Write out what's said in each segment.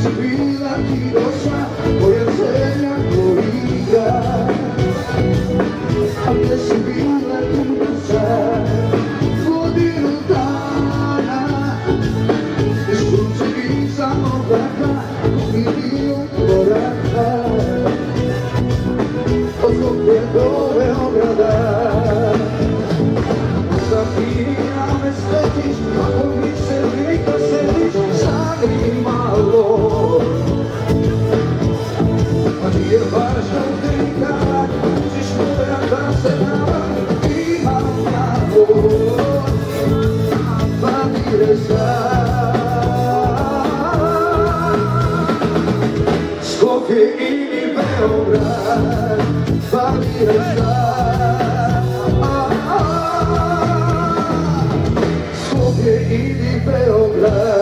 to be Sofije i Beograd, Valija zna. Sofije i Beograd,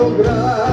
lograr.